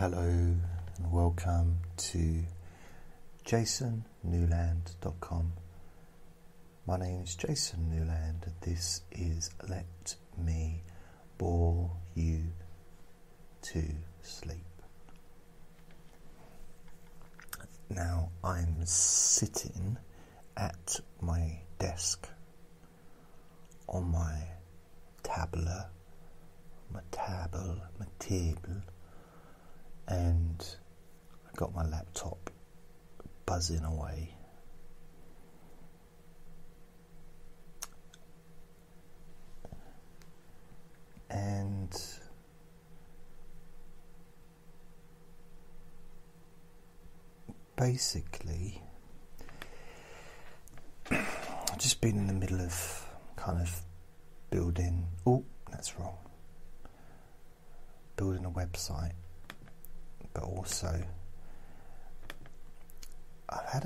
Hello and welcome to jasonnewland.com. My name is Jason Newland and this is Let Me Bore You to Sleep. Now I'm sitting at my desk on my my table, my table and I got my laptop buzzing away. And basically, I've just been in the middle of kind of building. Oh, that's wrong. Building a website but also I've had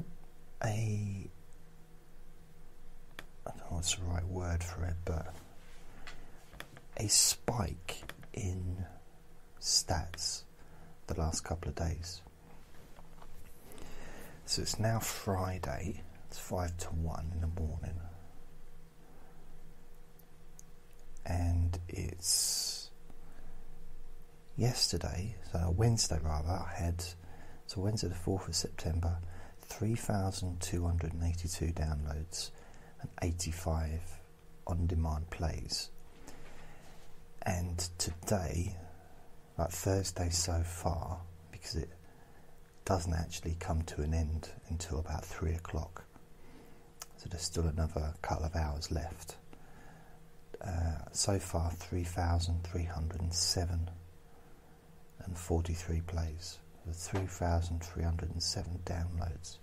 a, a I don't know what's the right word for it, but a spike in stats the last couple of days. So it's now Friday, it's five to one in the morning, and it's yesterday, so Wednesday rather, I had, so Wednesday the 4th of September, 3,282 downloads and 85 on demand plays. And today, like Thursday so far, because it doesn't actually come to an end until about 3 o'clock, so there's still another couple of hours left. Uh, so far, 3,307 and 43 plays with 3,307 downloads.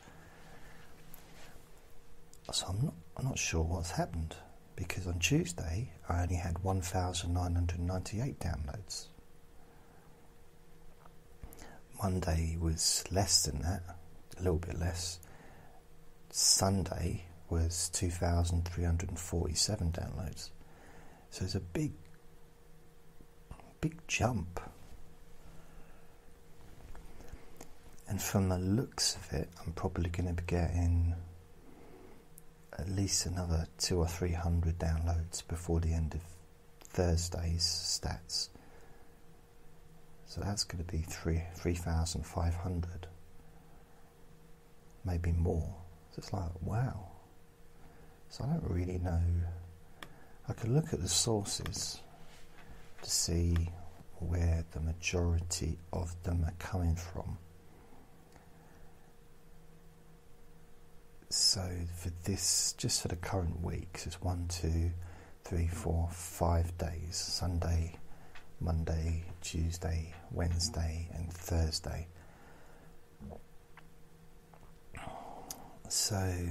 So I'm not, I'm not sure what's happened because on Tuesday I only had 1,998 downloads. Monday was less than that, a little bit less. Sunday was 2,347 downloads. So it's a big, big jump And from the looks of it, I'm probably going to be getting at least another two or three hundred downloads before the end of Thursday's stats. So that's going to be three three thousand five hundred, maybe more. So it's like wow. So I don't really know. I could look at the sources to see where the majority of them are coming from. So for this, just for the current week, so it's one, two, three, four, five days Sunday, Monday, Tuesday, Wednesday, and Thursday. So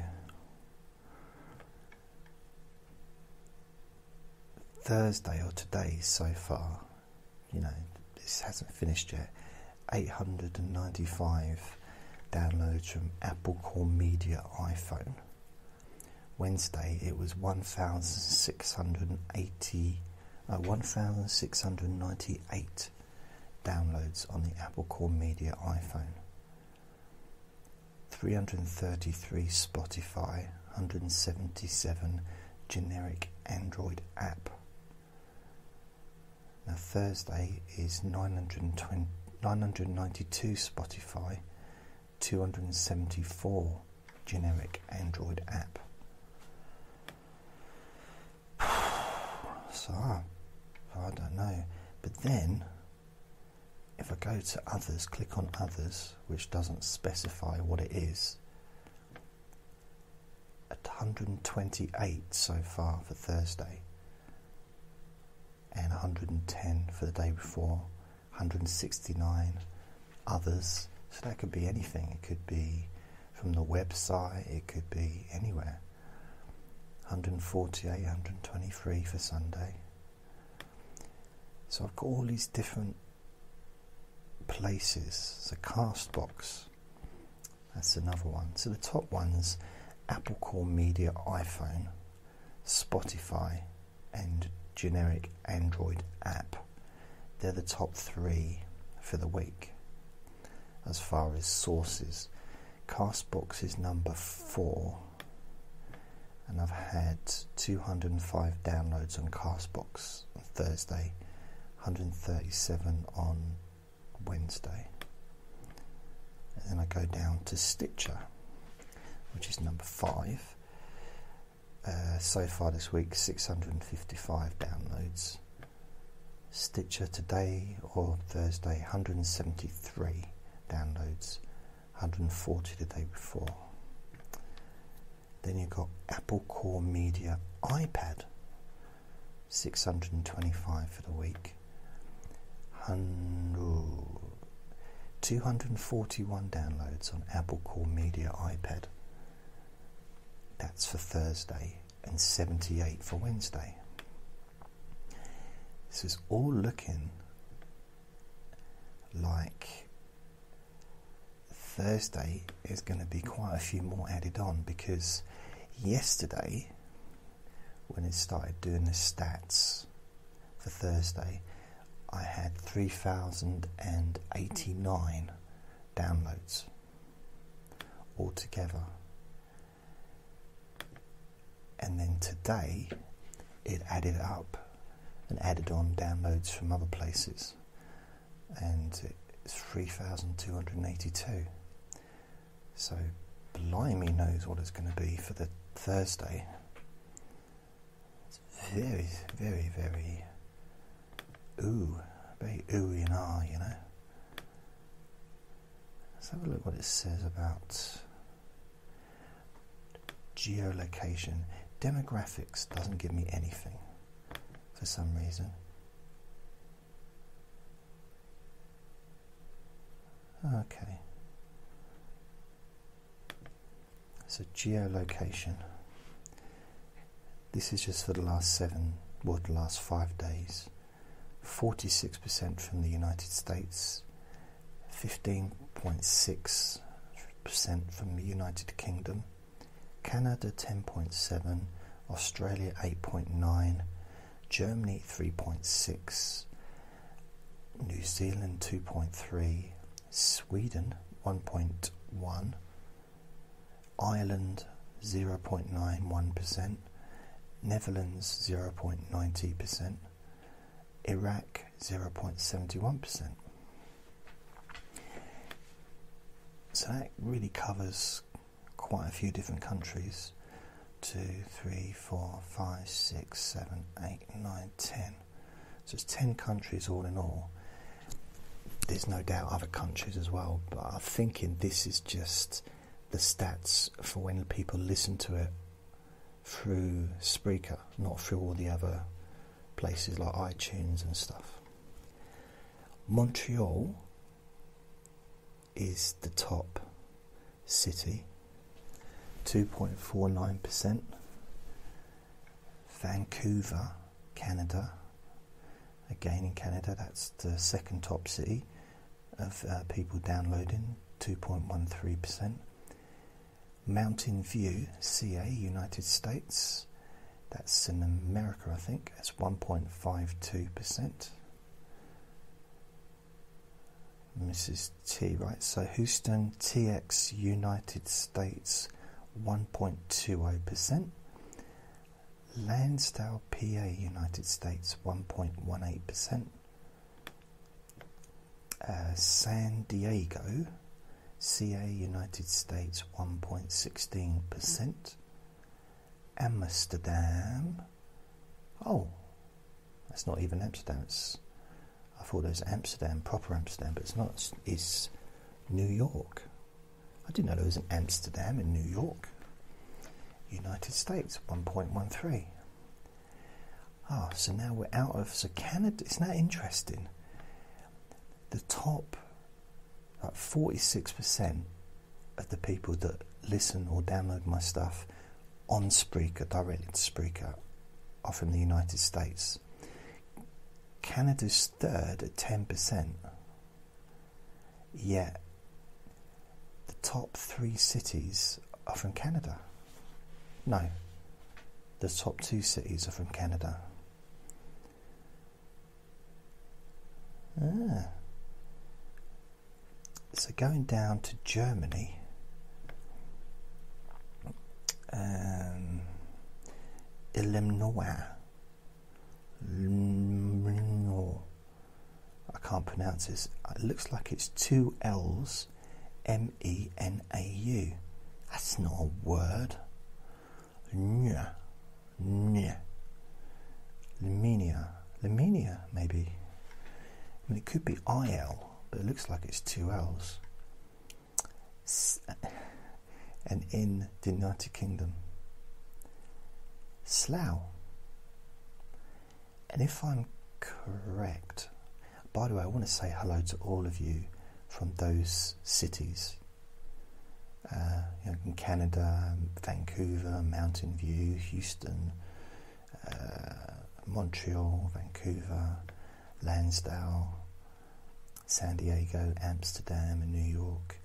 Thursday or today so far, you know, this hasn't finished yet. 895 downloads from Apple Core Media iPhone. Wednesday it was 1,680, uh, 1,698 downloads on the Apple Core Media iPhone. 333 Spotify, 177 generic Android app. Now Thursday is 920, 992 Spotify, 274 generic Android app. So I don't know. But then, if I go to others, click on others, which doesn't specify what it is, at 128 so far for Thursday, and 110 for the day before, 169 others so that could be anything. It could be from the website, it could be anywhere. 148, 123 for Sunday. So I've got all these different places. So Castbox, that's another one. So the top ones Apple Core Media iPhone, Spotify, and generic Android app. They're the top three for the week as far as sources. Castbox is number four, and I've had 205 downloads on Castbox on Thursday, 137 on Wednesday. And then I go down to Stitcher, which is number five. Uh, so far this week, 655 downloads. Stitcher today or Thursday, 173 downloads, 140 the day before. Then you've got Apple Core Media iPad, 625 for the week. 241 downloads on Apple Core Media iPad. That's for Thursday, and 78 for Wednesday. This is all looking like Thursday is going to be quite a few more added on because yesterday, when it started doing the stats for Thursday, I had 3,089 downloads altogether. And then today it added up and added on downloads from other places, and it's 3,282. So, blimey knows what it's going to be for the Thursday. It's very, very, very ooh, very ooey and ah, you know. Let's have a look what it says about geolocation. Demographics doesn't give me anything for some reason. Okay. So geolocation. This is just for the last seven, or the last five days. 46% from the United States, 15.6% from the United Kingdom, Canada 10.7, Australia 8.9, Germany 3.6, New Zealand 2.3, Sweden 1.1, Ireland 0.91%, Netherlands 0.90%, Iraq 0.71%. So that really covers quite a few different countries two, three, four, five, six, seven, eight, nine, ten. So it's ten countries all in all. There's no doubt other countries as well, but I'm thinking this is just the stats for when people listen to it through Spreaker, not through all the other places like iTunes and stuff. Montreal is the top city 2.49%. Vancouver, Canada. Again in Canada, that's the second top city of uh, people downloading, 2.13%. Mountain View, CA, United States. That's in America, I think. That's 1.52%. Mrs. T, right? So Houston, TX, United States 1.20%. Lansdale, PA, United States 1.18%. Uh, San Diego, CA, United States 1.16%. Amsterdam, oh, that's not even Amsterdam. It's, I thought it was Amsterdam, proper Amsterdam, but it's not. It's, it's New York. I didn't know there was an Amsterdam in New York. United States, 1.13. Ah, so now we're out of. So Canada, isn't that interesting? The top, like 46% of the people that listen or download my stuff on Spreaker, directly to Spreaker, are from the United States. Canada's third at 10%. Yet the top three cities are from Canada. No, the top two cities are from Canada. Ah. So going down to Germany, um, Illinois. I can't pronounce this. It looks like it's two L's, M E N A U. That's not a word. Nya. Nya. Lamenia. Lamenia, maybe. I mean, it could be IL, but it looks like it's two L's. And in the United Kingdom, Slough. And if I'm correct, by the way, I want to say hello to all of you from those cities. Uh, you know, in Canada, Vancouver, Mountain View, Houston, uh, Montreal, Vancouver, Lansdale, San Diego, Amsterdam, and New York,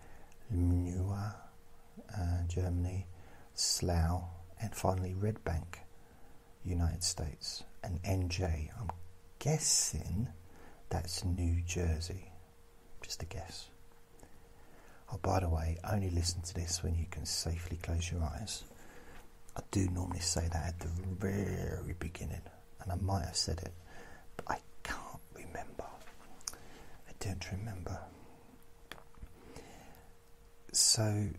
Newark, uh, Germany, Slough, and finally Red Bank, United States, and NJ. I'm guessing that's New Jersey. Just a guess. Oh, by the way, only listen to this when you can safely close your eyes. I do normally say that at the very beginning, and I might have said it, but. I don't remember. So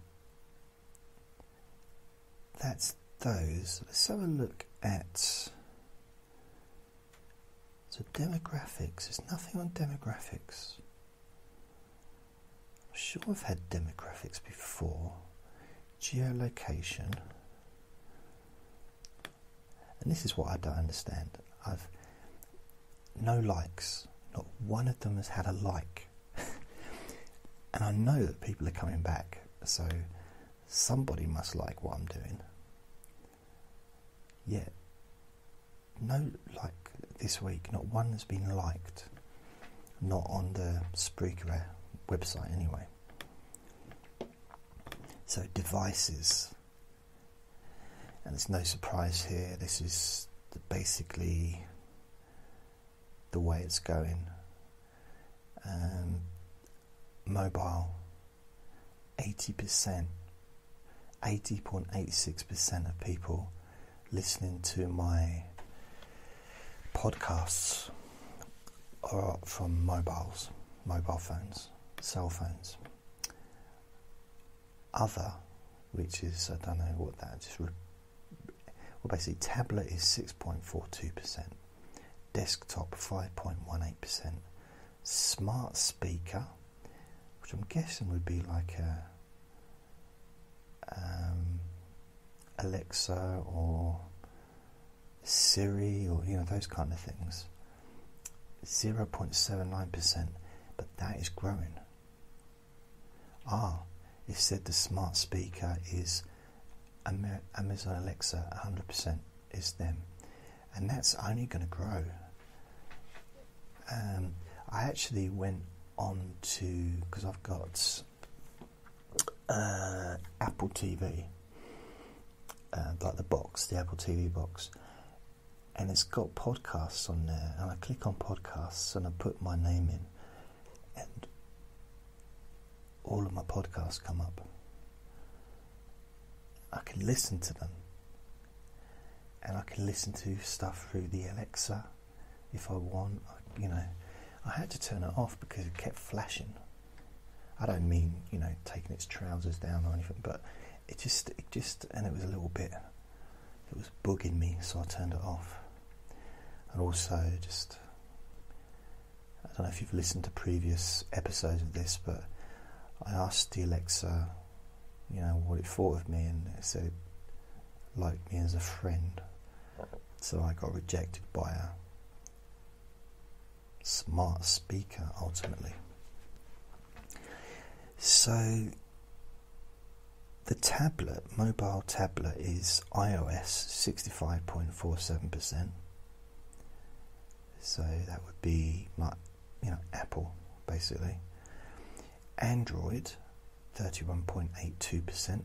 that's those. Let's have a look at so demographics. There's nothing on demographics. I'm sure I've had demographics before. Geolocation. And this is what I don't understand. I've no likes. Not one of them has had a like. and I know that people are coming back, so somebody must like what I'm doing. Yet, no like this week, not one has been liked. Not on the Spreaker website, anyway. So, devices. And it's no surprise here, this is basically the way it's going. Um, mobile, 80%, 80.86% of people listening to my podcasts are from mobiles, mobile phones, cell phones. Other, which is, I don't know what that is, well, basically, tablet is 6.42%, desktop 5.18%, smart speaker, which I'm guessing would be like a um, Alexa or Siri or you know those kind of things. 0.79%, but that is growing. Ah, it said the smart speaker is Amazon Alexa 100% is them, and that's only going to grow. Um, I actually went on to because I've got uh, Apple TV uh, like the box, the Apple TV box, and it's got podcasts on there. And I click on podcasts and I put my name in, and all of my podcasts come up. I can listen to them, and I can listen to stuff through the Alexa if I want. You know, I had to turn it off because it kept flashing. I don't mean you know taking its trousers down or anything, but it just, it just, and it was a little bit, it was bugging me, so I turned it off. And also, just, I don't know if you've listened to previous episodes of this, but I asked the Alexa, you know, what it thought of me, and it said it liked me as a friend. So I got rejected by a smart speaker ultimately. So the tablet, mobile tablet, is iOS 65.47%. So that would be like, you know, Apple, basically. Android, 31.82%.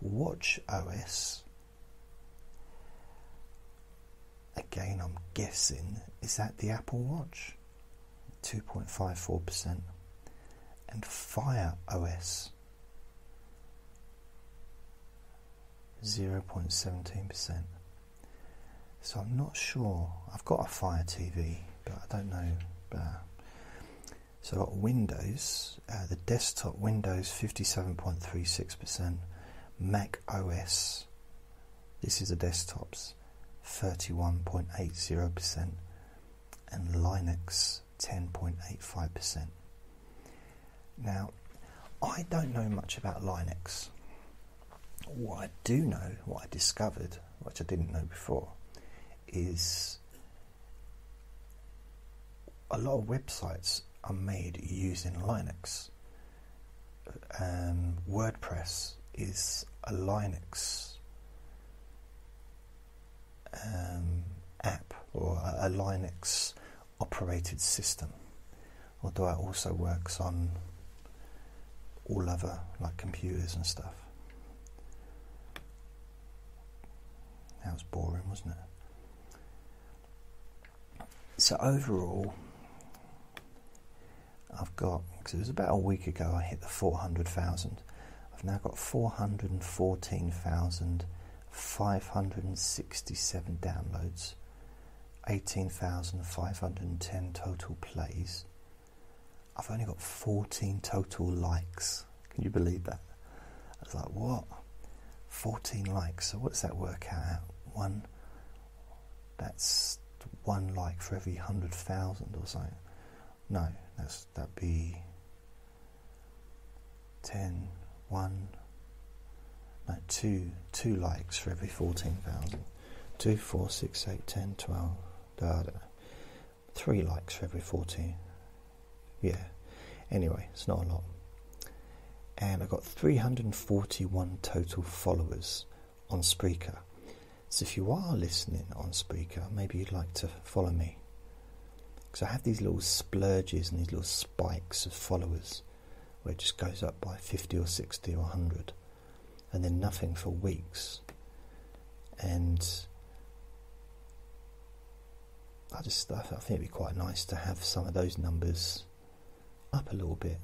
Watch OS, again, I'm guessing, is that the Apple Watch? 2.54%. and Fire OS 0.17%. So I'm not sure. I've got a Fire TV, but I don't know. Uh, so I've got Windows, uh, the desktop Windows 57.36%, Mac OS, this is the desktops 31.80%, and Linux 10.85%. Now, I don't know much about Linux. What I do know, what I discovered, which I didn't know before, is a lot of websites are made using Linux. Um, WordPress is a Linux um, app or a, a Linux operated system, although it also works on all other like computers and stuff. That was boring, wasn't it? So overall, I've got because it was about a week ago I hit the four hundred thousand. I've now got four hundred and fourteen thousand five hundred and sixty-seven downloads, eighteen thousand five hundred and ten total plays. I've only got fourteen total likes. Can you believe that? I was like, what? Fourteen likes. So what does that work out? One. That's one like for every hundred thousand or something. No, that's that'd be 10, 1, 2, 2 likes for every 14,000. 2, 4, 6, 8, 10, 12, I don't 3 likes for every 14. Yeah. Anyway, it's not a lot. And I've got 341 total followers on Spreaker. So if you are listening on Spreaker, maybe you'd like to follow me. Because I have these little splurges and these little spikes of followers where it just goes up by 50 or 60 or 100 and then nothing for weeks. And I just I think it'd be quite nice to have some of those numbers up a little bit.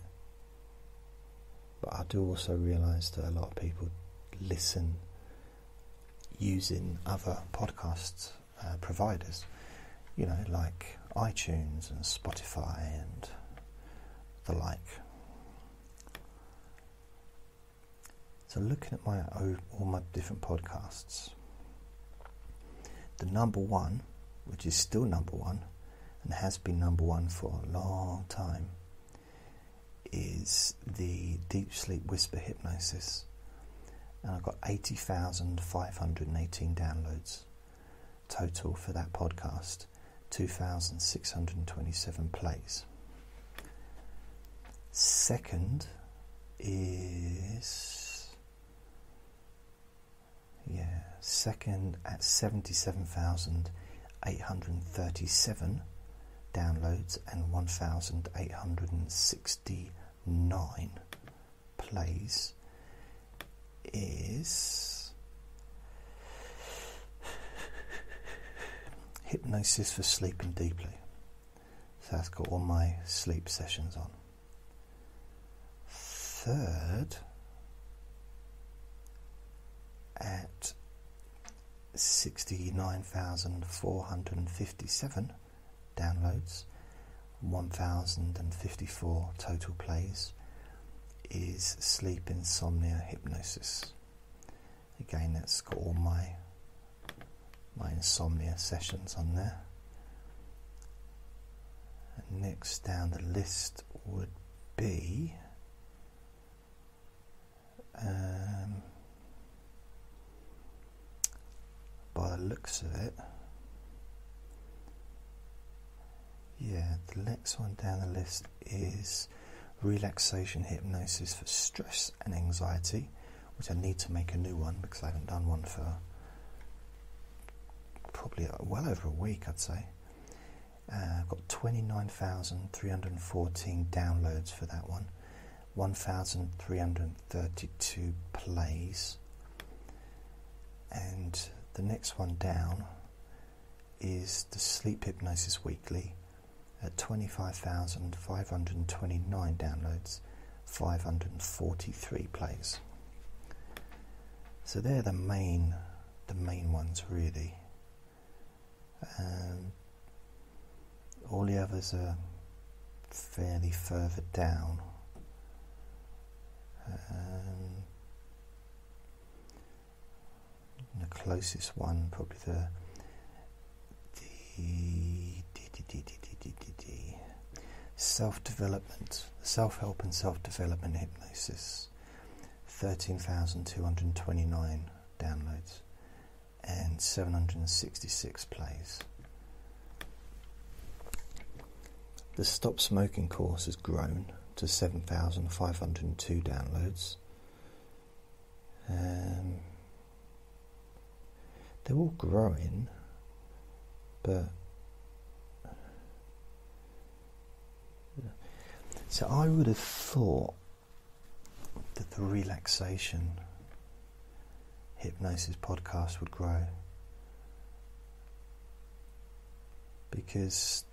But I do also realise that a lot of people listen using other podcast uh, providers, you know, like iTunes and Spotify and the like. So, looking at my all my different podcasts, the number one, which is still number one, and has been number one for a long time, is the Deep Sleep Whisper Hypnosis, and I've got eighty thousand five hundred and eighteen downloads total for that podcast 2,627 plays. Second is. Yeah, second at 77,837 downloads and 1,869 plays is Hypnosis for Sleeping Deeply. So that's got all my sleep sessions on. Third, at 69,457 downloads, 1,054 total plays, is Sleep Insomnia Hypnosis. Again, that's got all my my insomnia sessions on there. And next down the list would be um, by the looks of it, yeah, the next one down the list is relaxation hypnosis for stress and anxiety, which I need to make a new one because I haven't done one for probably well over a week, I'd say. Uh, I've got 29,314 downloads for that one, 1,332 plays, and the next one down is the Sleep Hypnosis Weekly at 25,529 downloads 543 plays. So they're the main, the main ones really. Um, all the others are fairly further down. Um, the closest one, probably the the, self-development, self-help and self-development hypnosis, thirteen thousand two hundred twenty-nine downloads and seven hundred and sixty-six plays. The Stop Smoking course has grown to 7,502 downloads. Um, they're all growing, but so I would have thought that the relaxation hypnosis podcast would grow because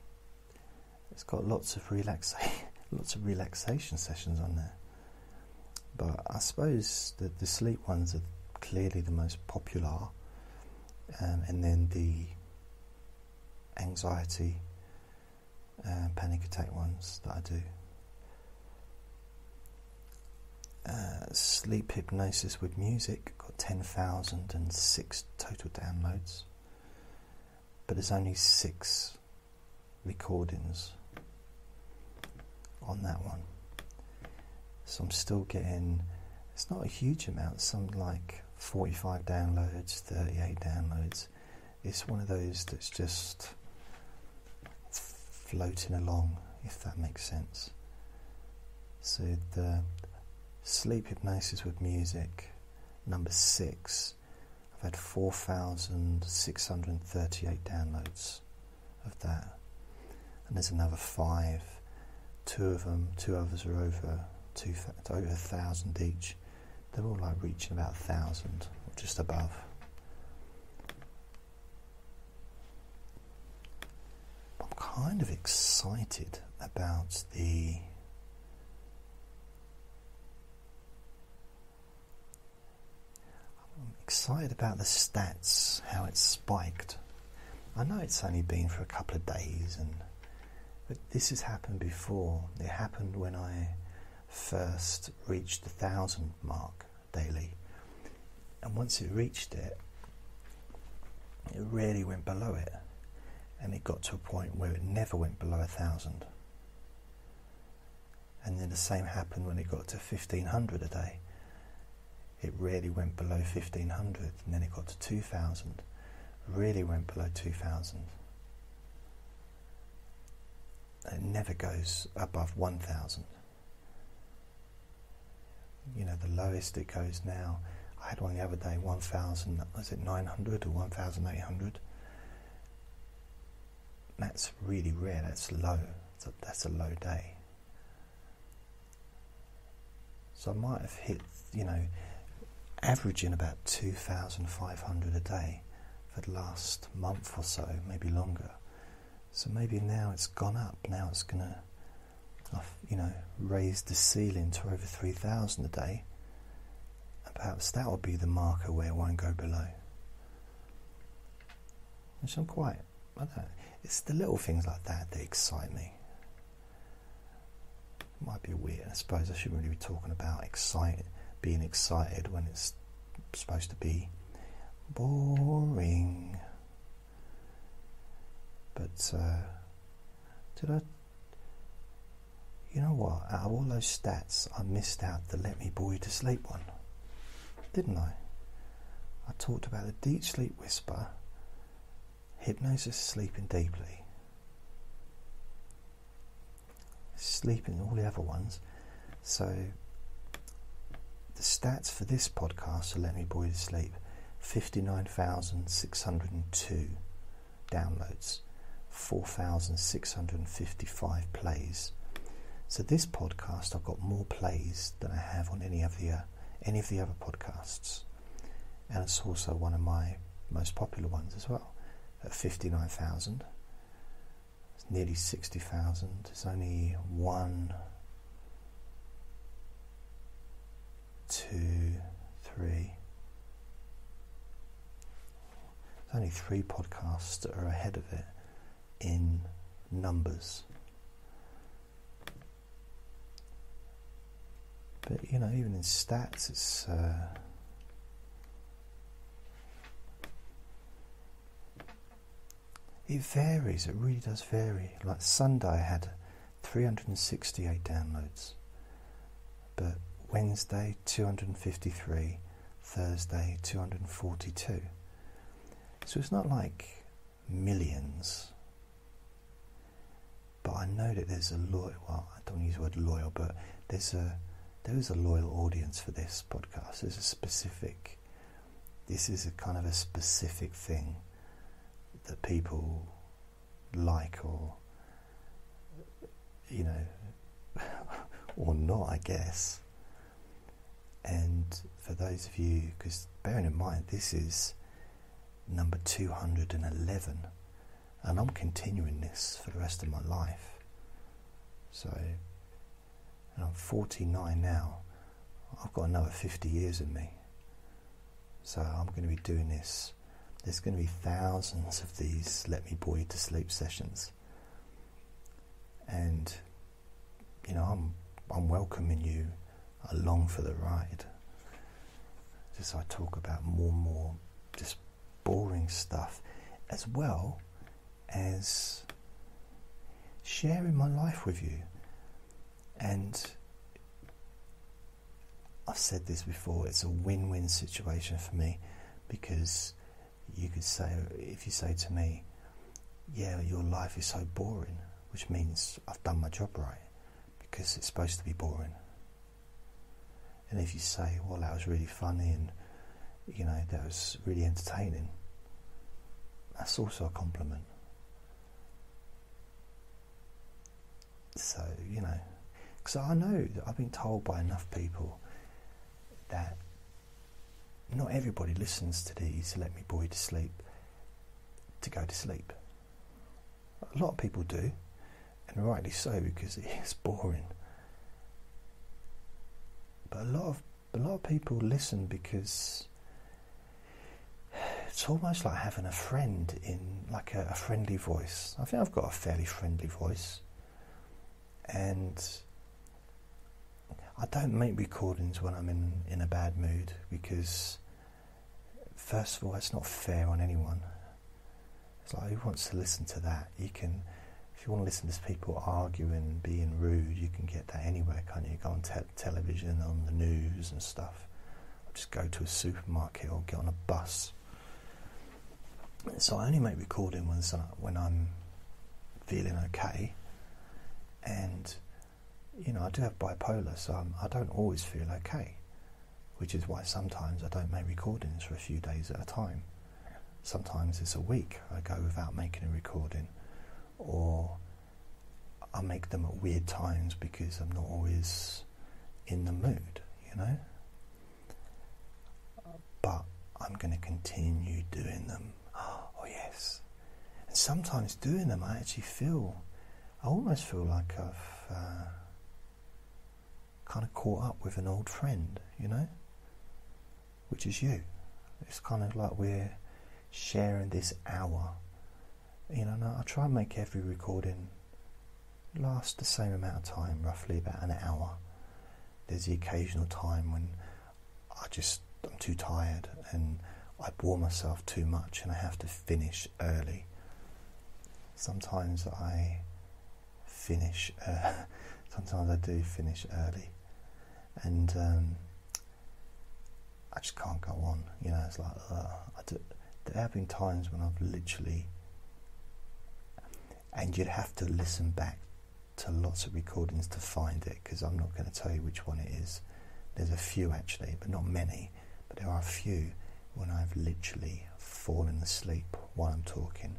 it's got lots of relaxation, lots of relaxation sessions on there. But I suppose that the sleep ones are clearly the most popular, um, and then the anxiety, uh, panic attack ones that I do. Uh, sleep hypnosis with music got 10,006 total downloads, but there's only six recordings on that one. So I'm still getting, it's not a huge amount, some like 45 downloads, 38 downloads. It's one of those that's just floating along, if that makes sense. So the sleep hypnosis with music, number six, I've had 4,638 downloads of that. And there's another five two of them, two others are over two, over a thousand each. They're all like reaching about a thousand or just above. I'm kind of excited about the I'm excited about the stats, how it's spiked. I know it's only been for a couple of days and but this has happened before. It happened when I first reached the thousand mark daily. And once it reached it, it really went below it. And it got to a point where it never went below a thousand. And then the same happened when it got to 1500 a day. It really went below 1500, and then it got to 2000. Really went below 2000 it never goes above 1,000. You know, the lowest it goes now, I had one the other day, 1,000, was it 900 or 1,800? That's really rare, that's low, that's a, that's a low day. So I might have hit, you know, averaging about 2,500 a day for the last month or so, maybe longer. So maybe now it's gone up. Now it's going to, you know, raise the ceiling to over 3,000 a day. And perhaps that will be the marker where it won't go below. Which I'm quite, it's the little things like that that excite me. It might be weird. I suppose I shouldn't really be talking about excited, being excited when it's supposed to be boring. But uh, did I? You know what? Out of all those stats, I missed out the "Let Me Bore You to Sleep" one, didn't I? I talked about the deep sleep whisper, hypnosis, sleeping deeply, sleeping, all the other ones. So the stats for this podcast, "Let Me You to Sleep," fifty-nine thousand six hundred and two downloads. 4,655 plays. So this podcast, I've got more plays than I have on any of the uh, any of the other podcasts, and it's also one of my most popular ones as well, at 59,000. It's nearly 60,000. It's only one two, three. There's only three podcasts that are ahead of it in numbers. But you know, even in stats, it's. Uh, it varies, it really does vary. Like Sunday, I had 368 downloads, but Wednesday, 253, Thursday, 242. So it's not like millions, but I know that there's a loyal, well, I don't use the word loyal, but there's a there is a loyal audience for this podcast. There's a specific, this is a kind of a specific thing that people like or, you know, or not, I guess. And for those of you, because bearing in mind, this is number 211, and I'm continuing this for the rest of my life. So, and I'm 49 now. I've got another 50 years in me. So I'm going to be doing this. There's going to be thousands of these Let Me Bore You to Sleep sessions. And, you know, I'm, I'm welcoming you along for the ride. Just I talk about more and more just boring stuff, as well as sharing my life with you. And I've said this before, it's a win win situation for me because you could say, if you say to me, Yeah, your life is so boring, which means I've done my job right because it's supposed to be boring. And if you say, Well, that was really funny and you know, that was really entertaining, that's also a compliment. So, you know, because I know that I've been told by enough people that not everybody listens to these Let Me boy to Sleep to go to sleep. A lot of people do, and rightly so because it is boring. But a lot of a lot of people listen because it's almost like having a friend in like a, a friendly voice. I think I've got a fairly friendly voice, and I don't make recordings when I'm in, in a bad mood because, first of all, it's not fair on anyone. It's like, who wants to listen to that? You can, if you want to listen to people arguing, being rude, you can get that anywhere, can't you? Go on te- television, on the news and stuff. Or just go to a supermarket or get on a bus. So I only make recording when, when I'm feeling okay and you know, I do have bipolar, so I'm, I do not always feel okay, which is why sometimes I don't make recordings for a few days at a time. Sometimes it's a week I go without making a recording, or I make them at weird times because I'm not always in the mood, you know. But I'm going to continue doing them. Oh, yes. And sometimes doing them, I actually feel, I almost feel like I've. Uh, kind of caught up with an old friend, you know, which is you. It's kind of like we're sharing this hour. You know, I try and make every recording last the same amount of time, roughly about an hour. There's the occasional time when I just I'm too tired and I bore myself too much and I have to finish early. Sometimes I finish. Uh, sometimes I do finish early and um, I just can't go on. You know, it's like uh, do, there have been times when I've literally, and you'd have to listen back to lots of recordings to find it because I'm not going to tell you which one it is. There's a few actually, but not many. But there are a few when I've literally fallen asleep while I'm talking,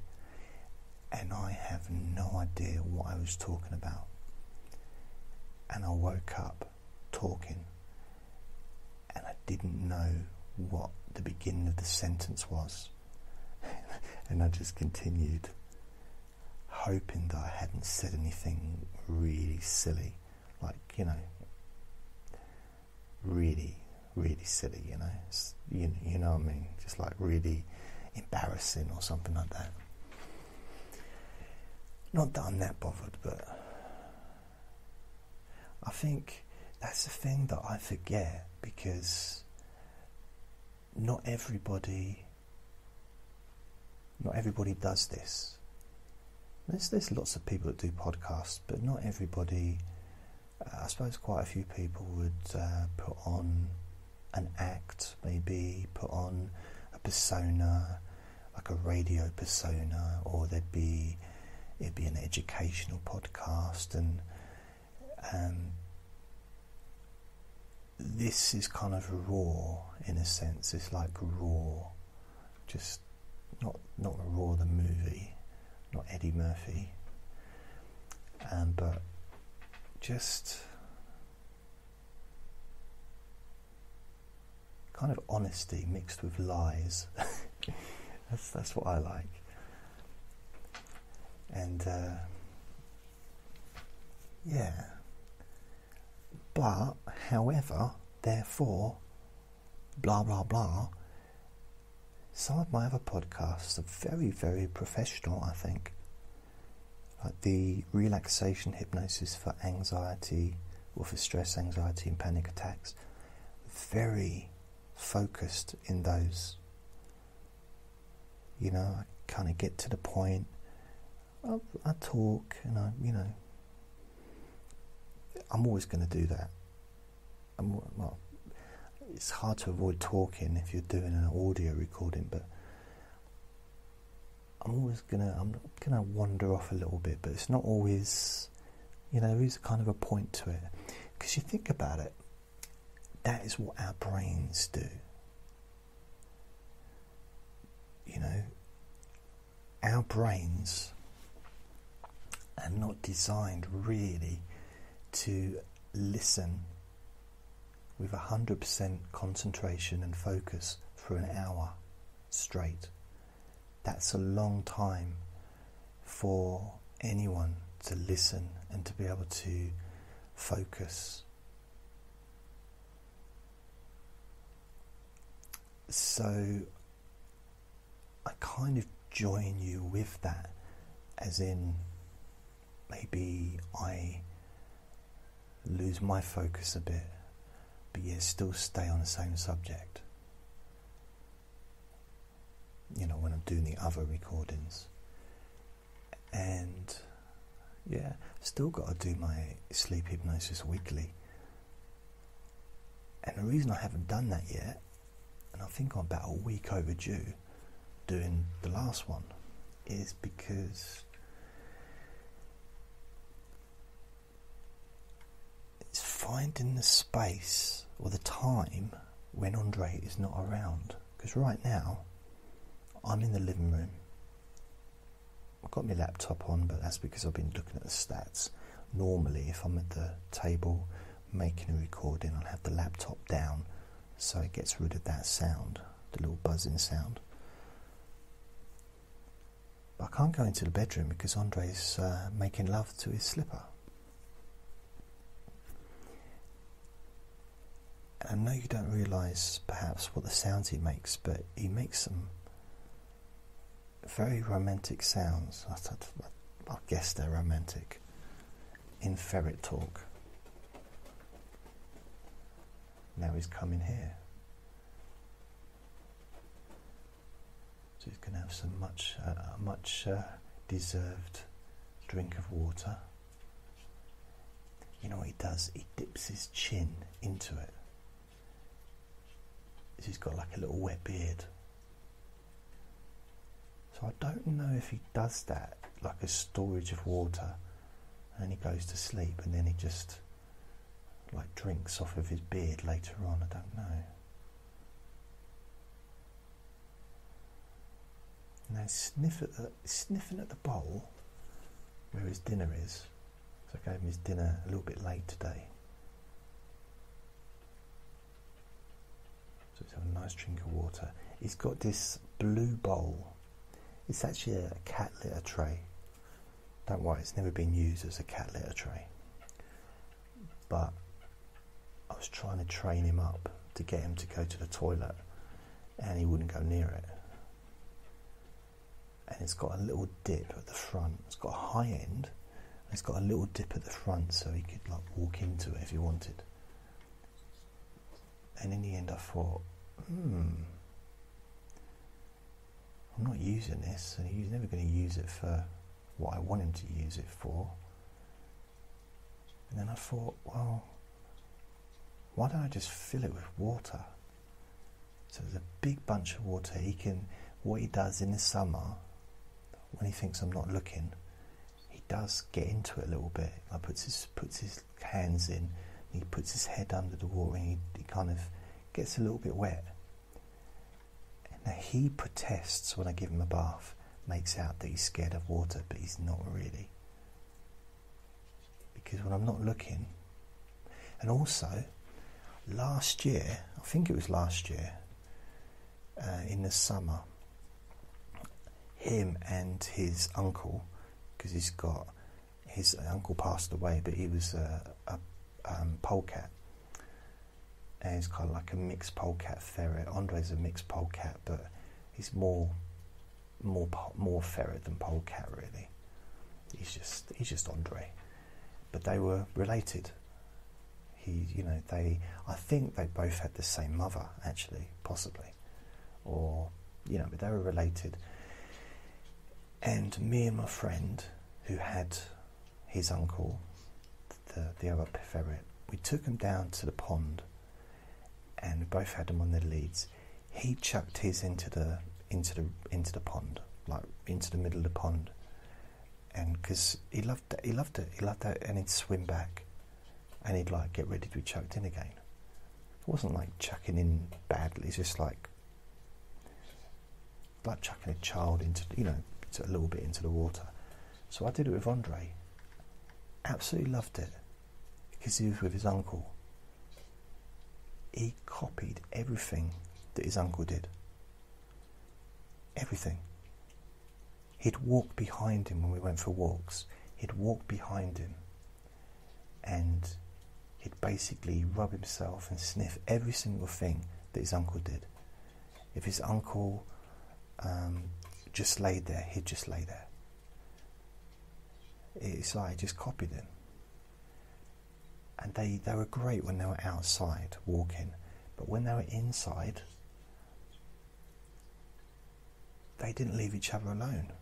and I have no idea what I was talking about. And I woke up talking, and I didn't know what the beginning of the sentence was. and I just continued, hoping that I hadn't said anything really silly, like, you know, really really silly, you know. You you know what I mean? Just like really embarrassing or something like that. Not that I'm that bothered, but I think that's the thing that I forget because not everybody not everybody does this. There's, there's lots of people that do podcasts, but not everybody. Uh, I suppose quite a few people would uh, put on an act, maybe put on a persona, like a radio persona, or there'd be it'd be an educational podcast, and um, this is kind of raw in a sense. It's like raw, just not not raw the movie, not Eddie Murphy, um, but just kind of honesty mixed with lies. that's that's what I like. And uh, yeah. But, however, therefore, blah blah blah. Some of my other podcasts are very, very professional, I think. Like the relaxation hypnosis for anxiety or for stress, anxiety, and panic attacks. Very focused in those. You know, I kind of get to the point. I, I talk, and I, you know, I'm always going to do that. I'm, well, it's hard to avoid talking if you're doing an audio recording, but I'm always gonna I'm gonna wander off a little bit, but it's not always, you know, there is kind of a point to it because you think about it, that is what our brains do. You know, our brains are not designed really to listen with 100% concentration and focus for an hour straight. That's a long time for anyone to listen and to be able to focus. So I kind of join you with that, as in maybe I lose my focus a bit but yet still stay on the same subject. You know, when I'm doing the other recordings. And yeah, still got to do my sleep hypnosis weekly. And the reason I haven't done that yet, and I think I'm about a week overdue doing the last one, is because it's finding the space or the time when Andre is not around. Because right now, I'm in the living room. I've got my laptop on, but that's because I've been looking at the stats. Normally, if I'm at the table making a recording, I'll have the laptop down so it gets rid of that sound, the little buzzing sound. But I can't go into the bedroom because Andre's uh, making love to his slipper. I know you don't realise perhaps what the sounds he makes, but he makes some very romantic sounds. I, I, I guess they're romantic in ferret talk. Now he's coming here. So he's going to have some much, uh, much uh, deserved drink of water. You know what he does? He dips his chin into it is he's got like a little wet beard. So I don't know if he does that like a storage of water and he goes to sleep and then he just like drinks off of his beard later on. I don't know. Now sniff at the, sniffing at the bowl where his dinner is. So I gave him his dinner a little bit late today. So let's have a nice drink of water. It's got this blue bowl. It's actually a cat litter tray. Don't worry, it's never been used as a cat litter tray. But I was trying to train him up to get him to go to the toilet, and he wouldn't go near it. And it's got a little dip at the front. It's got a high end. And it's got a little dip at the front, so he could like walk into it if he wanted. And in the end, I thought, hmm, I'm not using this, and he's never going to use it for what I want him to use it for. And then I thought, well, why don't I just fill it with water? So there's a big bunch of water. He can, what he does in the summer, when he thinks I'm not looking, he does get into it a little bit. He puts his puts his hands in, he puts his head under the water, and he, he kind of gets a little bit wet. Now he protests when I give him a bath, makes out that he's scared of water, but he's not really. Because when I'm not looking, and also last year, I think it was last year, uh, in the summer, him and his uncle, because he's got his uncle passed away, but he was a, a um, polecat and he's kind of like a mixed polecat ferret. Andre's a mixed polecat, but he's more more more ferret than polecat really. He's just he's just Andre, but they were related. He, you know, they. I think they both had the same mother, actually, possibly, or you know, but they were related. And me and my friend, who had his uncle, the the other ferret, we took him down to the pond and we both had them on their leads. He chucked his into the into the into the pond, like into the middle of the pond, and because he loved it, he loved it, he loved it, and he'd swim back, and he'd like get ready to be chucked in again. It wasn't like chucking in badly; it's just like like chucking a child into you know a little bit into the water. So I did it with Andre. Absolutely loved it because he was with his uncle he copied everything that his uncle did. Everything. He'd walk behind him when we went for walks. He'd walk behind him and he'd basically rub himself and sniff every single thing that his uncle did. If his uncle um, just laid there, he'd just lay there. It's like he just copied him and they, they were great when they were outside walking, but when they were inside, they didn't leave each other alone.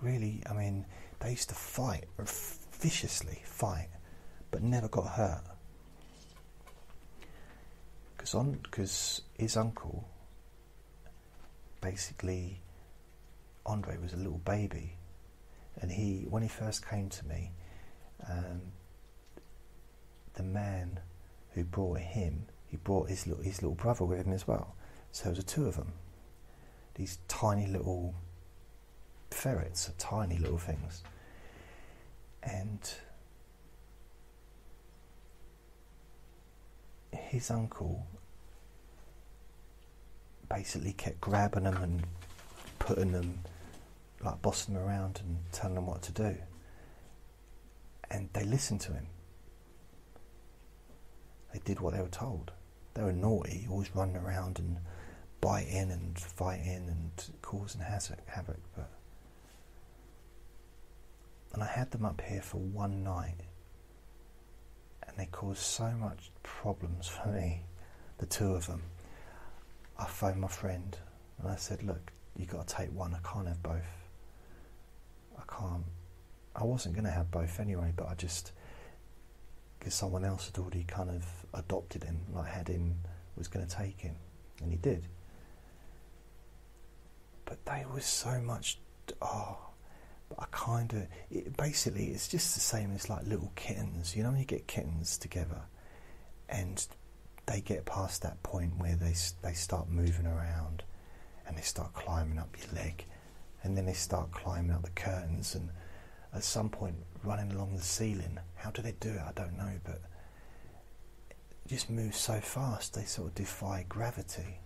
Really, I mean, they used to fight, viciously fight, but never got hurt. Because on, because his uncle, basically, Andre was a little baby, and he, when he first came to me, um, the man who brought him, he brought his little, his little brother with him as well. So there was the two of them. These tiny little ferrets, are tiny little things. And his uncle basically kept grabbing them and putting them, like bossing them around and telling them what to do and they listened to him. They did what they were told. They were naughty, always running around and biting and fighting and causing havoc. But and I had them up here for one night, and they caused so much problems for me, the two of them. I phoned my friend and I said, "Look, you got to take one. I can't have both. I can't I wasn't going to have both anyway, but I just because someone else had already kind of adopted him, like had him, was going to take him, and he did. But they were so much. Oh, I kind of it, basically it's just the same as like little kittens. You know when you get kittens together, and they get past that point where they they start moving around, and they start climbing up your leg, and then they start climbing up the curtains and at some point running along the ceiling. How do they do it? I don't know, but it just moves so fast they sort of defy gravity.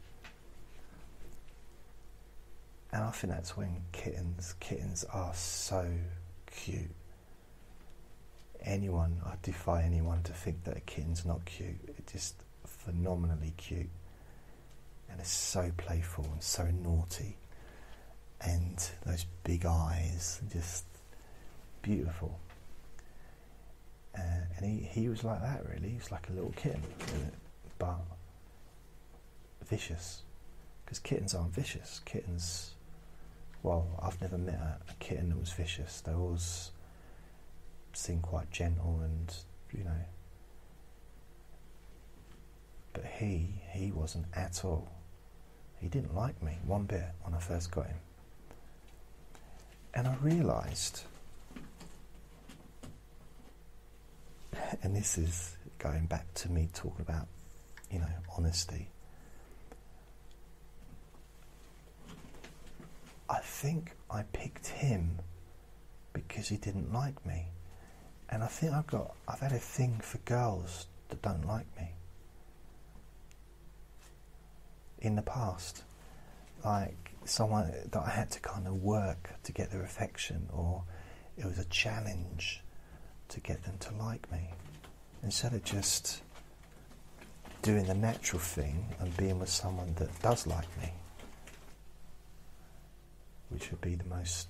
And I think that's when kittens kittens are so cute. Anyone, I defy anyone to think that a kitten's not cute. It's just phenomenally cute. And it's so playful and so naughty. And those big eyes, just beautiful. Uh, and he, he was like that, really. He was like a little kitten, but vicious. Because kittens aren't vicious. Kittens, well, I've never met a, a kitten that was vicious. They always seem quite gentle and, you know. But he, he wasn't at all. He didn't like me one bit when I first got him. And I realised, and this is going back to me talking about, you know, honesty. I think I picked him because he didn't like me. And I think I've got I've had a thing for girls that don't like me. In the past. Like someone that I had to kind of work to get their affection or it was a challenge to get them to like me. Instead of just doing the natural thing and being with someone that does like me which would be the most.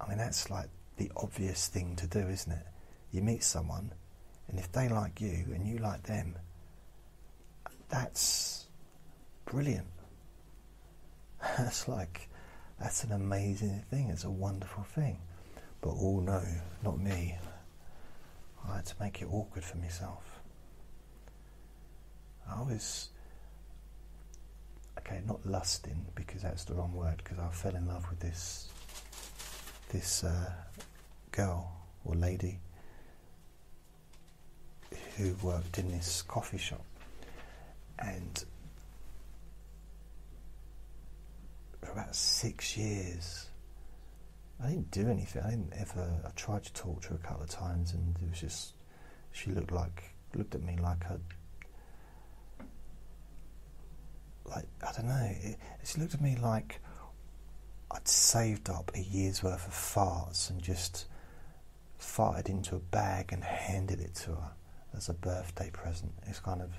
I mean, that's like the obvious thing to do, isn't it? You meet someone, and if they like you and you like them, that's brilliant. That's like, that's an amazing thing. It's a wonderful thing. But all no, not me. I had to make it awkward for myself. I was okay, not lusting because that's the wrong word. Because I fell in love with this this uh, girl or lady who worked in this coffee shop, and for about six years. I didn't do anything. I didn't ever. I tried to talk to her a couple of times, and it was just she looked like looked at me like a like I don't know. It, it looked at me like I'd saved up a year's worth of farts and just farted into a bag and handed it to her as a birthday present. It's kind of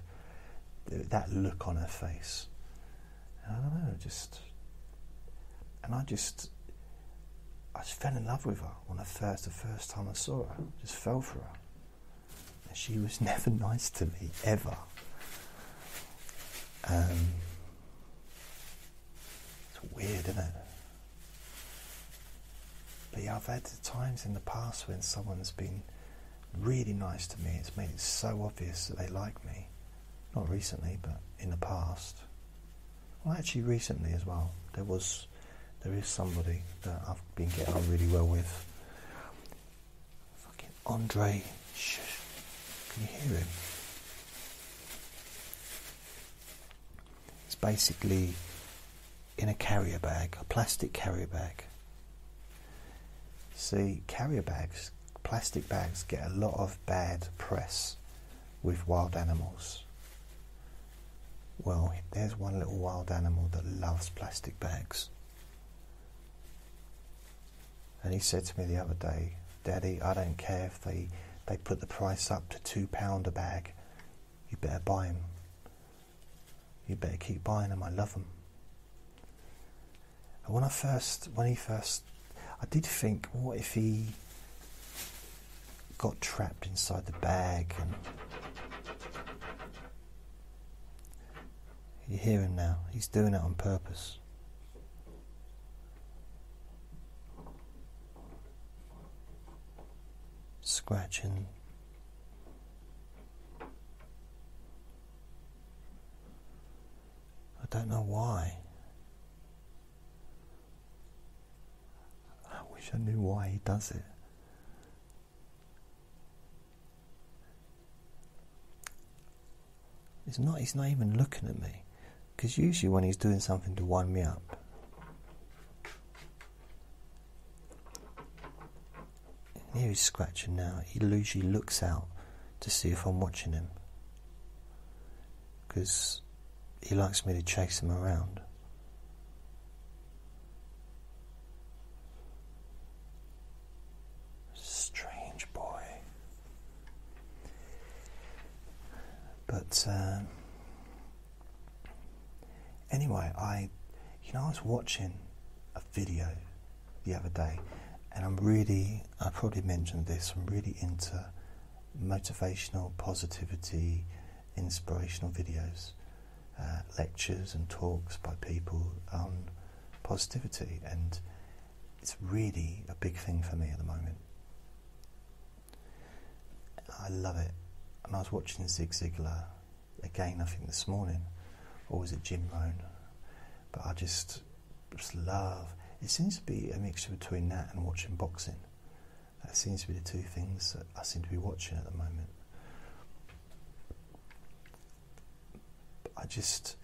that look on her face. I don't know, just and I just I just fell in love with her when I first the first time I saw her. Just fell for her. And she was never nice to me ever. Um, it's weird, isn't it? But yeah, I've had times in the past when someone's been really nice to me. It's made it so obvious that they like me. Not recently, but in the past. Well, actually, recently as well. There was, there is somebody that I've been getting on really well with. Fucking Andre. Can you hear him? It's basically in a carrier bag, a plastic carrier bag. See, carrier bags, plastic bags get a lot of bad press with wild animals. Well, there's one little wild animal that loves plastic bags. And he said to me the other day, Daddy, I don't care if they, they put the price up to £2 a bag. You better buy them. You better keep buying them. I love them. And when I first, when he first, I did think, what if he got trapped inside the bag and you hear him now. He's doing it on purpose. Scratching. I don't know why. I wish I knew why he does it. It's not, he's not even looking at me. Because usually when he's doing something to wind me up, He's scratching now. He usually looks out to see if I'm watching him. Because he likes me to chase him around. Strange boy. But um, anyway, I, you know, I was watching a video the other day and I'm really, I probably mentioned this, I'm really into motivational, positivity, inspirational videos, uh, lectures and talks by people on positivity, and it's really a big thing for me at the moment. I love it. And I was watching Zig Ziglar again, I think this morning, or was it Jim Rohn? But I just, just love. It seems to be a mixture between that and watching boxing. That seems to be the two things that I seem to be watching at the moment. I just,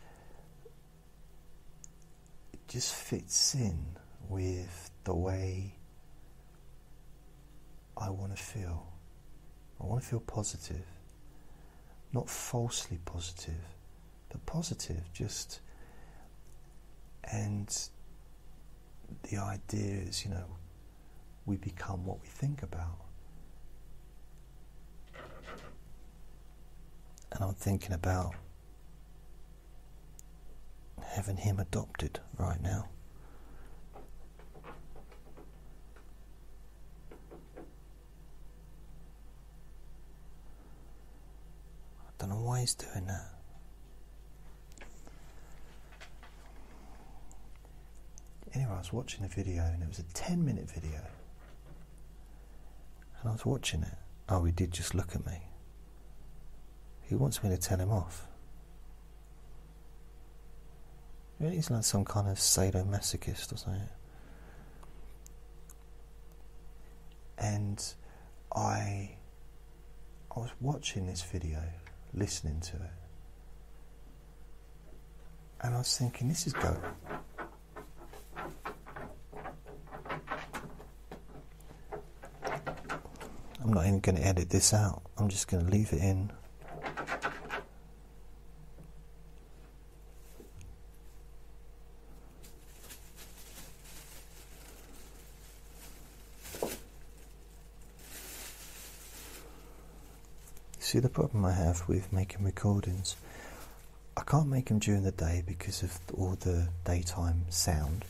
it just fits in with the way I want to feel. I want to feel positive, not falsely positive, but positive, just. And the idea is, you know, we become what we think about. And I'm thinking about having him adopted right now. I don't know why he's doing that. Anyway, I was watching a video and it was a 10 minute video. And I was watching it. Oh, he did just look at me. He wants me to tell him off. He's like some kind of sadomasochist or something. And I, I was watching this video, listening to it, and I was thinking, this is going. I'm not even going to edit this out. I'm just going to leave it in. See the problem I have with making recordings? I can't make them during the day because of all the daytime sound,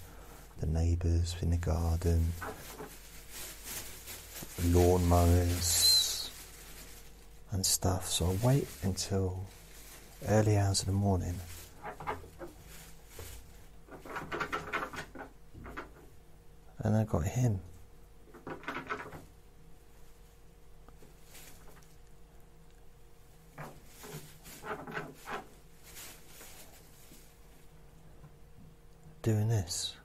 the neighbours in the garden, lawnmowers and stuff. So I wait until early hours of the morning. And I got him. Doing this.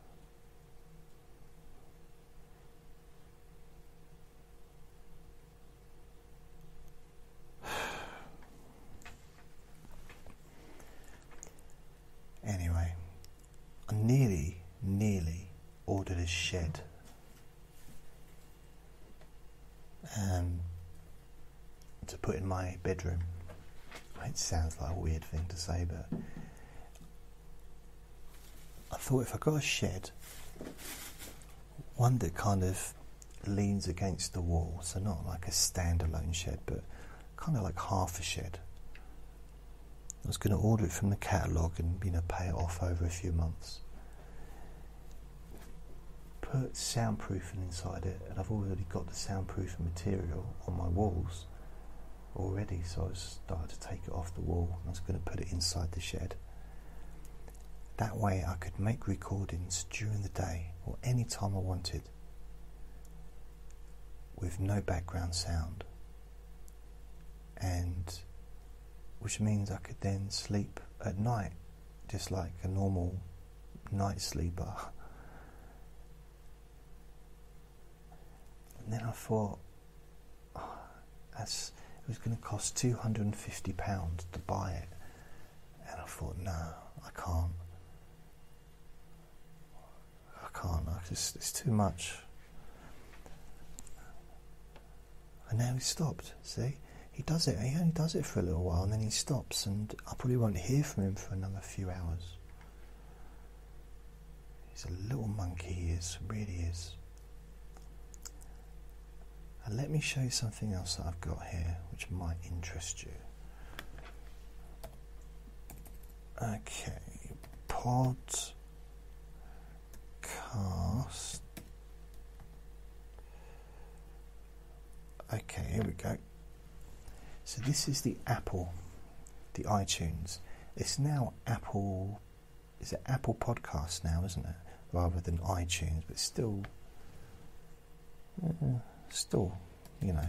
Anyway, I nearly, nearly ordered a shed. Um, to put in my bedroom. It sounds like a weird thing to say, but I thought if I got a shed, one that kind of leans against the wall, so not like a standalone shed, but kind of like half a shed. I was going to order it from the catalogue and you know pay it off over a few months. Put soundproofing inside it, and I've already got the soundproofing material on my walls already, so I started to take it off the wall I was going to put it inside the shed. That way, I could make recordings during the day or any time I wanted with no background sound and which means I could then sleep at night just like a normal night sleeper. And then I thought, oh, that's it was going to cost two hundred and fifty pounds to buy it, and I thought, no, I can't. I can't. I just, it's too much. And now he stopped. See, he does it. He only does it for a little while, and then he stops, and I probably won't hear from him for another few hours. He's a little monkey. He is, really is. And let me show you something else that I've got here, which might interest you. Okay, podcast. Okay, here we go. So this is the Apple, the iTunes. It's now Apple. Is it Apple Podcast now, isn't it? Rather than iTunes, but still, uh, still, you know.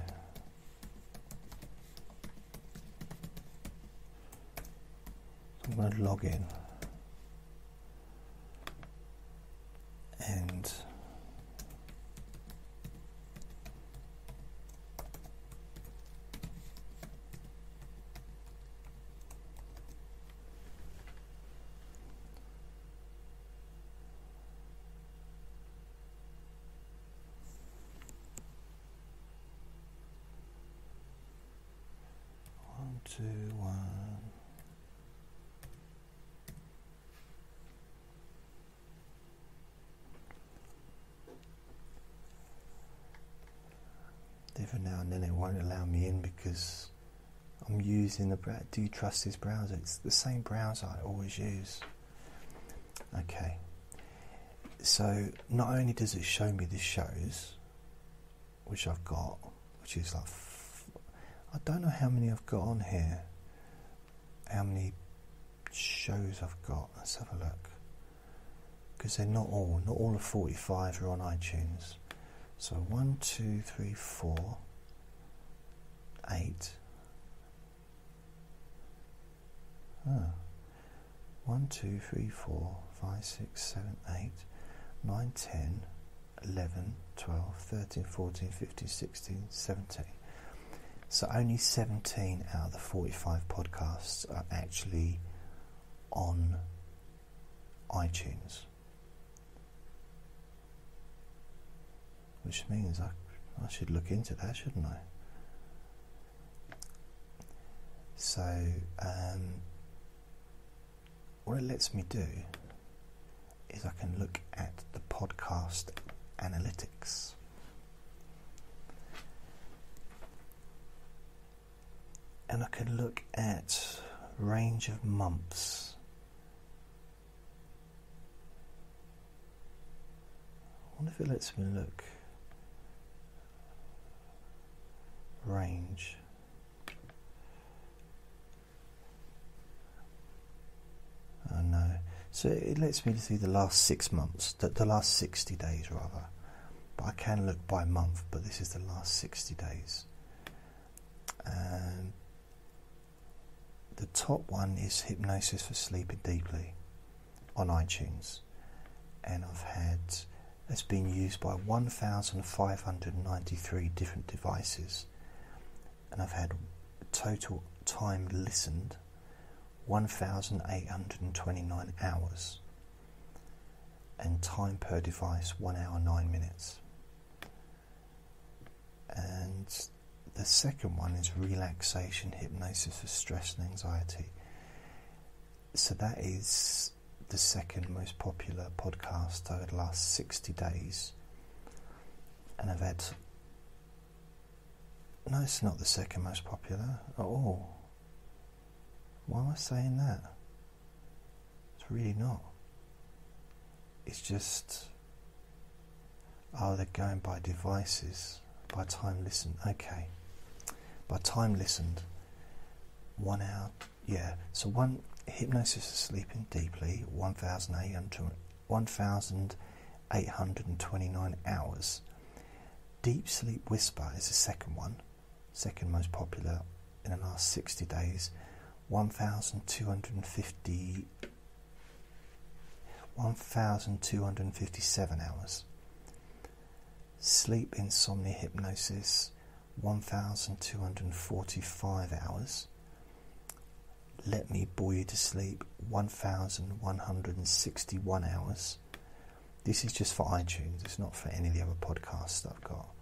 I'm going to log in and one, two, one. Every now and then it won't allow me in because I'm using the browser. Do you trust this browser? It's the same browser I always use. Okay. So not only does it show me the shows, which I've got, which is like, f- I don't know how many I've got on here. How many shows I've got? Let's have a look. Because they're not all, not all of 45 are on iTunes. So one, two, three, four, eight. Ah. One, two, three, four, five, six, seven, eight, nine, ten, eleven, twelve, thirteen, fourteen, fifteen, sixteen, seventeen. So only 17 out of the 45 podcasts are actually on iTunes. Which means I, I should look into that, shouldn't I? So, um, what it lets me do is I can look at the podcast analytics. And I can look at range of months. I wonder if it lets me look range. Oh no. So it lets me see the last six months, the, the last 60 days rather. But I can look by month, but this is the last 60 days. And the top one is Hypnosis for Sleeping Deeply on iTunes. And I've had, it's been used by 1,593 different devices and I've had total time listened 1,829 hours and time per device 1 hour 9 minutes. And the second one is relaxation hypnosis for stress and anxiety. So that is the second most popular podcast over the last 60 days. And I've had no, it's not the second most popular at all. Why am I saying that? It's really not. It's just. Oh, they're going by devices, by time listened. Okay. By time listened. One hour. Yeah. So one hypnosis of sleeping deeply, 1,800, 1,829 hours. Deep Sleep Whisper is the second one, second most popular in the last 60 days, 1,250 1,257 hours. Sleep insomnia hypnosis, 1,245 hours. Let me bore you to sleep, 1,161 hours. This is just for iTunes, it's not for any of the other podcasts that I've got.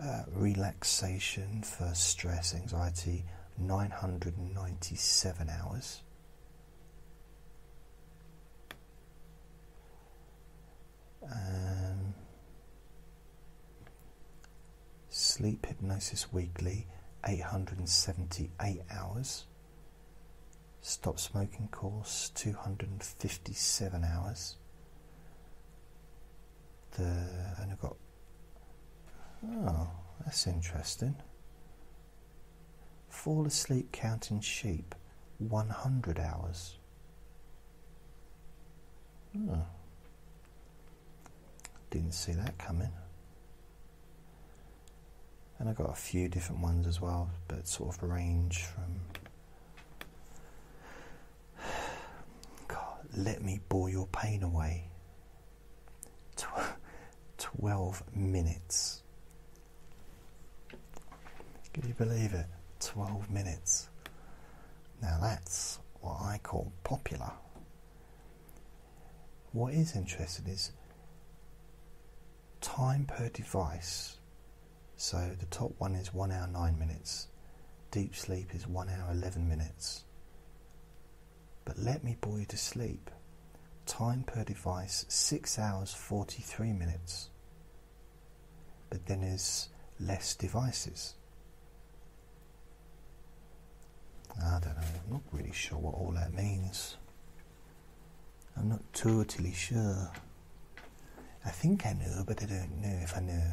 Uh, relaxation for stress, anxiety, 997 hours. Um, sleep hypnosis weekly, 878 hours. Stop smoking course 257 hours. The and I've got oh that's interesting. Fall asleep counting sheep 100 hours. Oh. Didn't see that coming. And I've got a few different ones as well, but sort of range from. God, let me bore your pain away. Tw- 12 minutes. Can you believe it? 12 minutes. Now that's what I call popular. What is interesting is time per device. So the top one is 1 hour 9 minutes, deep sleep is 1 hour 11 minutes. But let me bore you to sleep. Time per device 6 hours 43 minutes. But then there's less devices. I don't know, I'm not really sure what all that means. I'm not totally sure. I think I know, but I don't know if I know.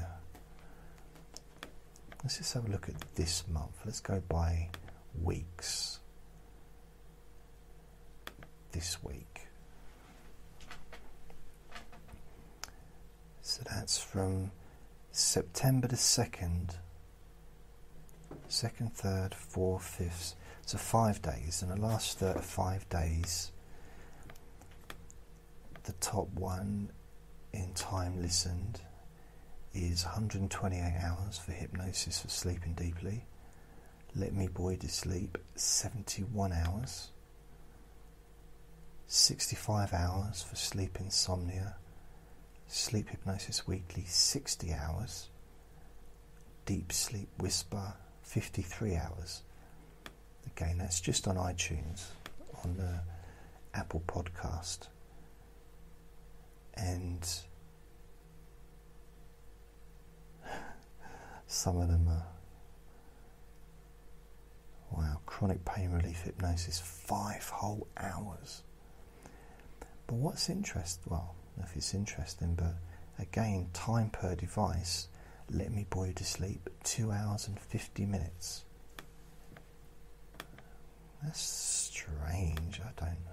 Let's just have a look at this month. Let's go by weeks. This week. So that's from September the 2nd, 2nd, 3rd, 4th, 5th. So five days. And the last five days, the top one in time listened is 128 hours for hypnosis for sleeping deeply. Let Me Boy to Sleep, 71 hours. 65 hours for sleep insomnia. Sleep Hypnosis Weekly, 60 hours. Deep Sleep Whisper, 53 hours. Again, that's just on iTunes, on the Apple Podcast. And some of them are wow, chronic pain relief hypnosis, five whole hours. But what's interesting, well, if it's interesting, but again, time per device, let me bore you to sleep, two hours and 50 minutes. That's strange, I don't know.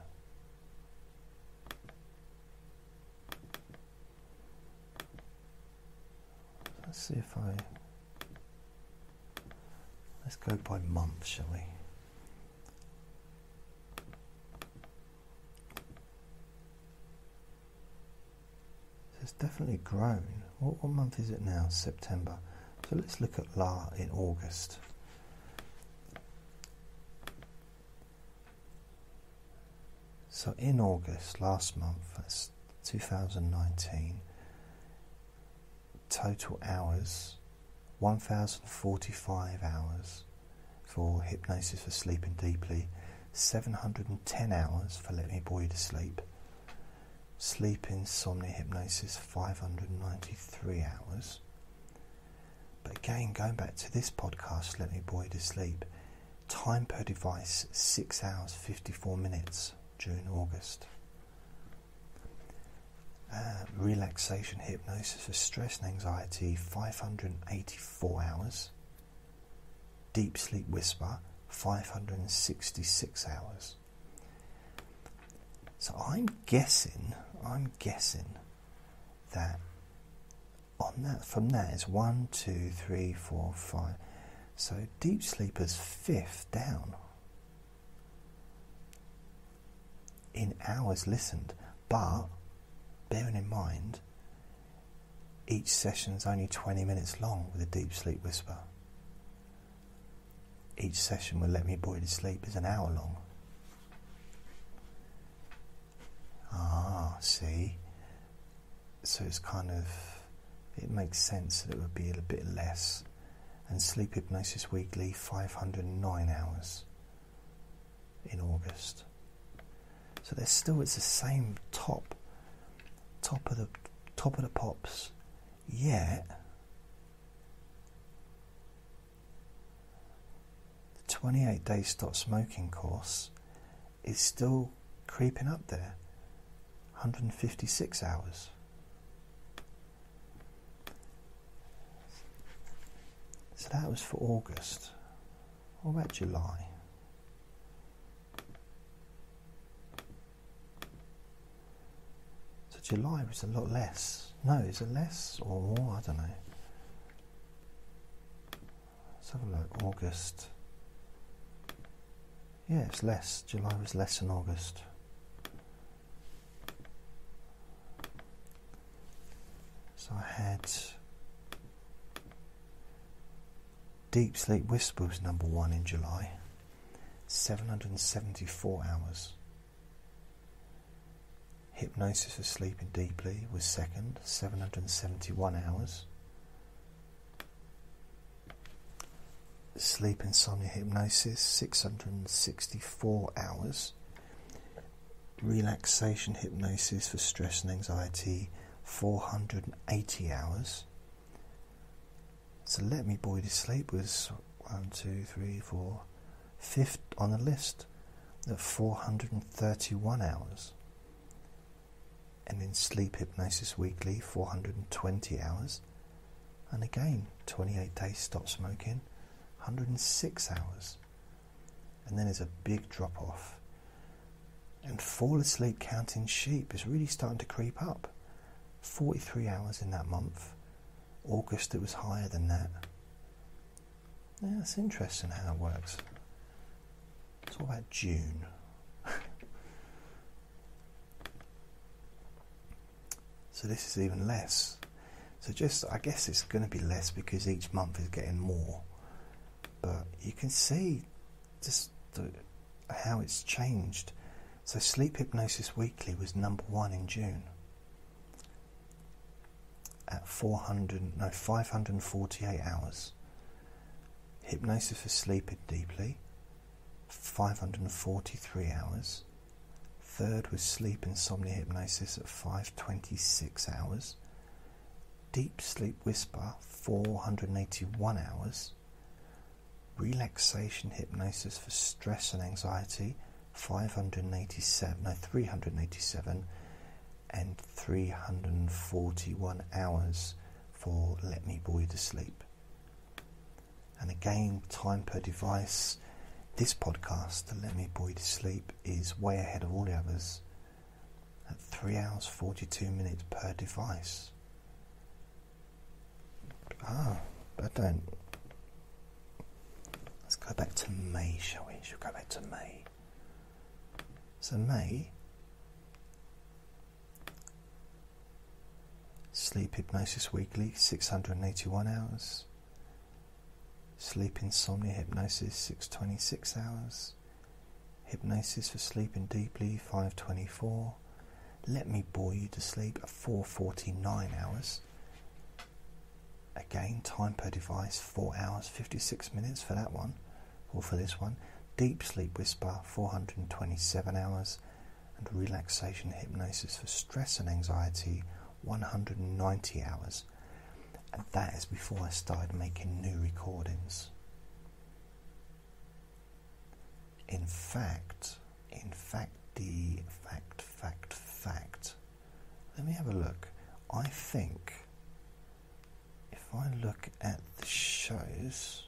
Let's see if I. Let's go by month, shall we? It's definitely grown. What, what month is it now? September. So let's look at La in August. So in August, last month, that's 2019, total hours 1045 hours for hypnosis for sleeping deeply, 710 hours for let me bore you to sleep, sleep insomnia hypnosis 593 hours. But again, going back to this podcast, Let Me Bore You to Sleep, time per device 6 hours 54 minutes during August. Uh, relaxation hypnosis for stress and anxiety 584 hours. Deep sleep whisper 566 hours. So I'm guessing, I'm guessing that on that from that is one, two, three, four, five. So deep sleepers fifth down in hours listened, but bearing in mind each session is only 20 minutes long with a deep sleep whisper. Each session will let me Boy to sleep is an hour long. Ah, see? So it's kind of, it makes sense that it would be a bit less. And Sleep Hypnosis Weekly, 509 hours in August. So there's still, it's the same top, top of the, top of the pops, yet the 28 day stop smoking course is still creeping up there 156 hours. So that was for August. What about July? So July was a lot less. No, is it less or more? I don't know. Let's have a look. August. Yeah, it's less. July was less than August. So I had Deep Sleep Whisper was number one in July, 774 hours. Hypnosis for Sleeping Deeply was second, 771 hours. Sleep Insomnia Hypnosis, 664 hours. Relaxation Hypnosis for Stress and Anxiety, 480 hours. So Let Me You to Sleep was one, two, three, four, fifth on the list at 431 hours. And in Sleep Hypnosis Weekly, 420 hours. And again, 28 days stop smoking, 106 hours. And then there's a big drop off. And Fall Asleep Counting Sheep is really starting to creep up. 43 hours in that month. August it was higher than that. Yeah, it's interesting how it works. It's all about June. So this is even less. So just, I guess it's going to be less because each month is getting more. But you can see just the, how it's changed. So Sleep Hypnosis Weekly was number one in June at 400, no, 548 hours. Hypnosis for sleeping deeply, 543 hours. Third was sleep insomnia hypnosis at 526 hours. Deep sleep whisper, 481 hours. Relaxation hypnosis for stress and anxiety, 587, no, 387 and 341 hours for Let Me Boy to Sleep. And again, time per device. This podcast, the Let Me Boy to Sleep, is way ahead of all the others at 3 hours 42 minutes per device. Ah, but don't. Let's go back to May, shall we? Should go back to May? So, May Sleep Hypnosis Weekly, 681 hours. Sleep Insomnia Hypnosis, 626 hours. Hypnosis for Sleeping Deeply, 524. Let Me Bore You to Sleep, 449 hours. Again, time per device, 4 hours 56 minutes for that one, or for this one. Deep Sleep Whisper, 427 hours. And Relaxation Hypnosis for Stress and Anxiety, 190 hours, and that is before I started making new recordings. In fact, in fact, the fact, fact, fact. Let me have a look. I think if I look at the shows,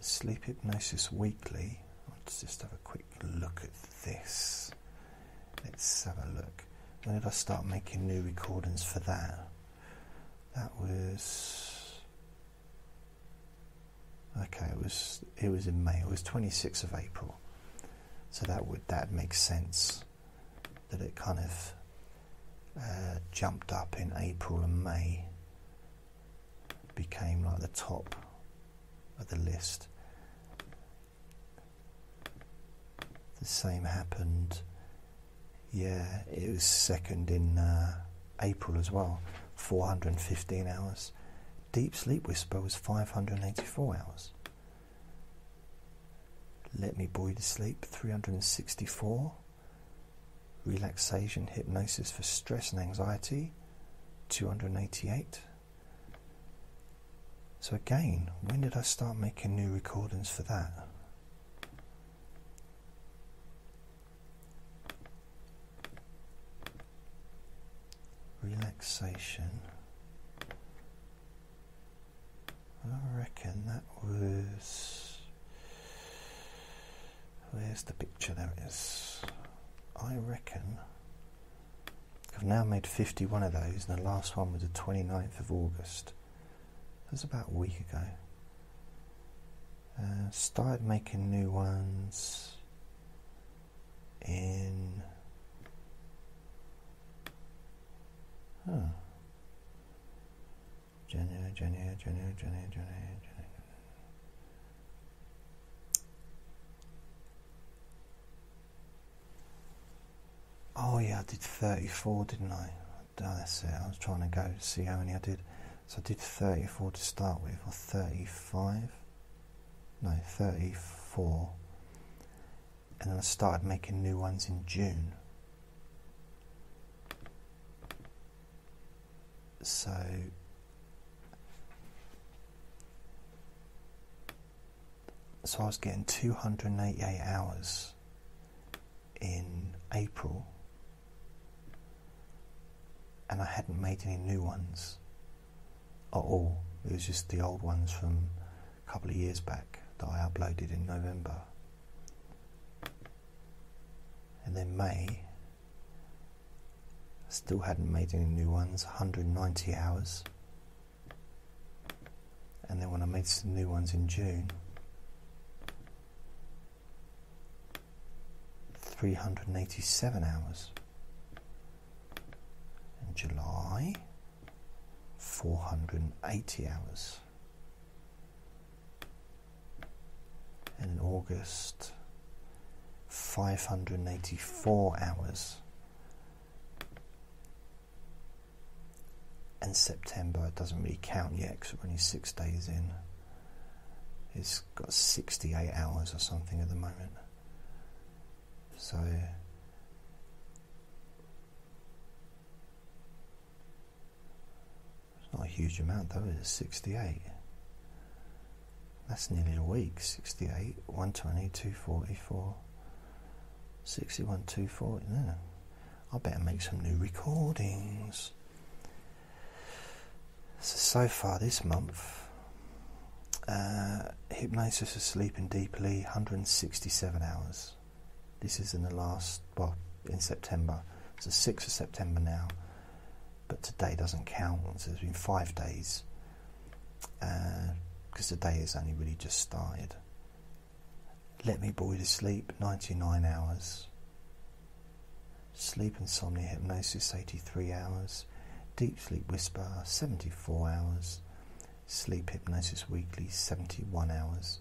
Sleep Hypnosis Weekly, let's just have a quick look at this. Let's have a look. When did I start making new recordings for that? That was okay. It was it was in May. It was 26th of April. So that would that makes sense that it kind of uh, jumped up in April and May. Became like the top of the list. The same happened yeah, it was second in uh, April as well, 415 hours. Deep Sleep Whisper was 584 hours. Let Me You to Sleep, 364. Relaxation Hypnosis for Stress and Anxiety, 288. So again, when did I start making new recordings for that? Relaxation. I reckon that was. Where's the picture? There it is. I reckon. I've now made 51 of those, and the last one was the 29th of August. That was about a week ago. Uh, started making new ones in. Oh yeah, I did 34, didn't I? Oh, that's it. I was trying to go see how many I did. So I did 34 to start with, or 35? No, 34. And then I started making new ones in June. So so I was getting 288 hours in April and I hadn't made any new ones at all. It was just the old ones from a couple of years back that I uploaded in November. And then May, still hadn't made any new ones, 190 hours. And then when I made some new ones in June, 387 hours. In July, 480 hours. And in August, 584 hours. And September doesn't really count yet because we're only six days in. It's got 68 hours or something at the moment. So it's not a huge amount though, it's 68. That's nearly a week. 68, 120, 244, 61, 240. Yeah. I better make some new recordings. So, so far this month, uh, hypnosis of sleeping deeply, 167 hours. This is in the last, well, in September. It's the 6th of September now, but today doesn't count. So it's been five days because uh, the day has only really just started. Let Me You to Sleep, 99 hours. Sleep Insomnia Hypnosis, 83 hours. Deep Sleep Whisper, 74 hours. Sleep Hypnosis Weekly, 71 hours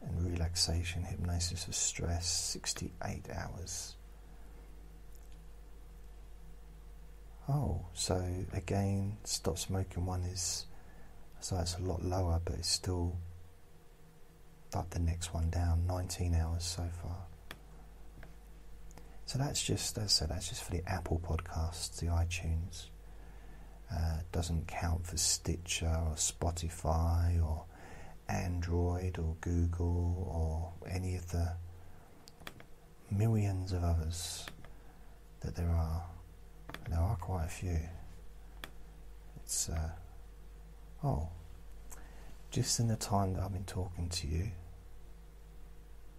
and relaxation hypnosis of stress 68 hours. Oh, so again, stop smoking one is so it's a lot lower, but it's still up the next one down 19 hours so far. So that's just, as I said, that's just for the Apple podcasts, the iTunes. Uh, doesn't count for Stitcher or Spotify or Android or Google or any of the millions of others that there are. There are quite a few. It's, uh, oh, just in the time that I've been talking to you,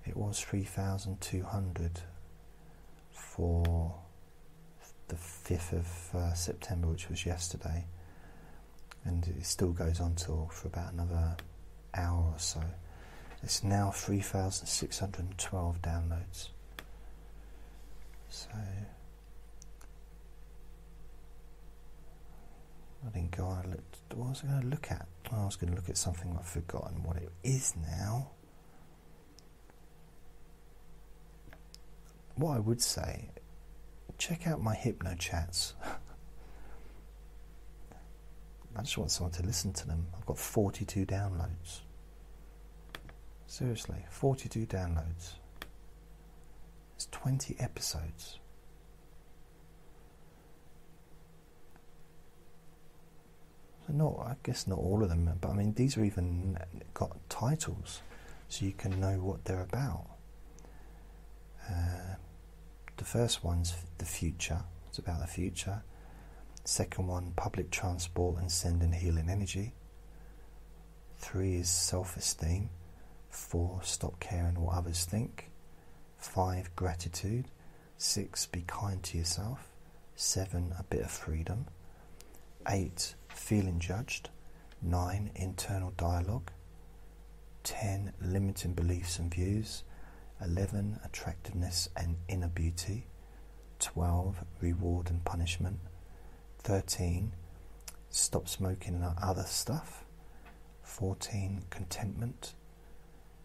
it was 3,200 for the 5th of uh, September, which was yesterday, and it still goes on till for about another hour or so. It's now 3,612 downloads. So I didn't go on. Looked, what was I going to look at? I was going to look at something I've forgotten what it is now. What I would say, check out my hypno chats. I just want someone to listen to them. I've got 42 downloads. Seriously, 42 downloads. It's 20 episodes. So not, I guess not all of them, but I mean these are even got titles, so you can know what they're about. Uh, the first one's the future. It's about the future Second one, public transport and sending healing energy. Three is self esteem. Four, stop caring what others think. Five, gratitude. Six, be kind to yourself. Seven, a bit of freedom. Eight, feeling judged. Nine, internal dialogue. Ten, limiting beliefs and views. Eleven, attractiveness and inner beauty. Twelve, reward and punishment. Thirteen, stop smoking and other stuff. Fourteen, contentment.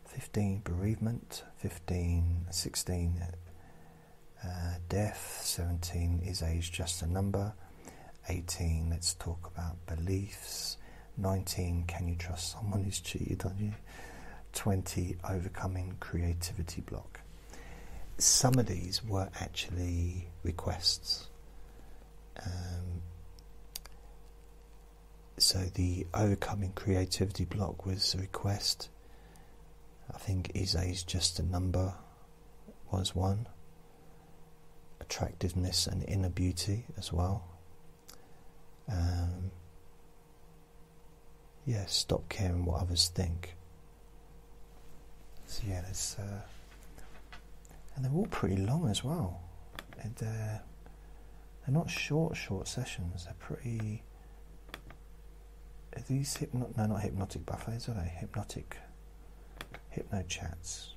15 bereavement, 15, 16 uh, death, 17 is age just a number, 18 let's talk about beliefs, 19 can you trust someone who's cheated on you, 20 overcoming creativity block. Some of these were actually requests. Um, so the overcoming creativity block was a request I think is just a number was one. Attractiveness and inner beauty as well. Um, yeah, stop caring what others think. So yeah, there's, uh, and they're all pretty long as well. And uh, they're not short, short sessions. They're pretty. Are these hypno? No, not hypnotic buffets, are they? Hypnotic Hypno Chats.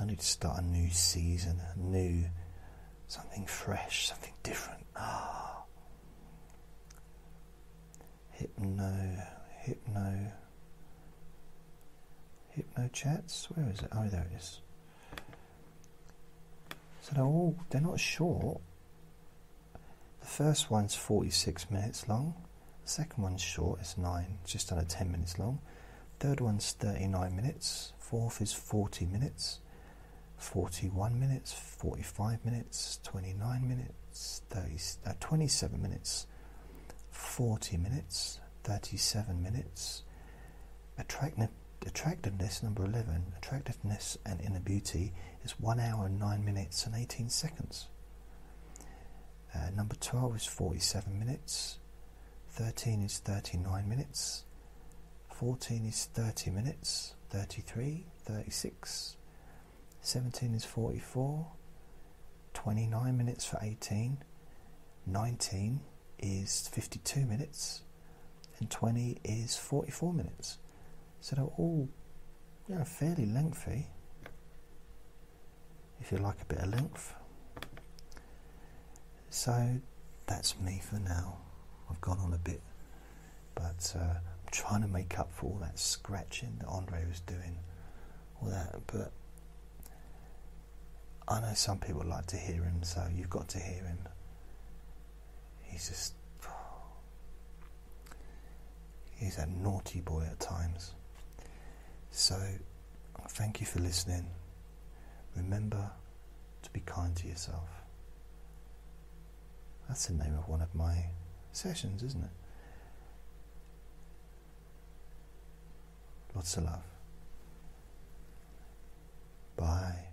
I need to start a new season, a new something fresh, something different. Ah, hypno, hypno, hypno chats. Where is it? Oh, there it is. So they're all they're not short. The first one's forty-six minutes long. The second one's short. It's nine, just under ten minutes long. Third one's 39 minutes. Fourth is 40 minutes. 41 minutes, 45 minutes, 29 minutes, 30, uh, 27 minutes, 40 minutes, 37 minutes. Attractiveness, number 11, attractiveness and inner beauty is 1 hour, 9 minutes, and 18 seconds. Uh, number 12 is 47 minutes, 13 is 39 minutes, 14 is 30 minutes, 33, 36, 17 is 44, 29 minutes for 18, 19 is 52 minutes, and 20 is 44 minutes. So they're all you know, fairly lengthy, if you like a bit of length. So that's me for now. I've gone on a bit, but uh, I'm trying to make up for all that scratching that Andre was doing, all that. But I know some people like to hear him, so you've got to hear him. He's just. He's a naughty boy at times. So, thank you for listening. Remember to be kind to yourself. That's the name of one of my sessions, isn't it? Lots of love. Bye.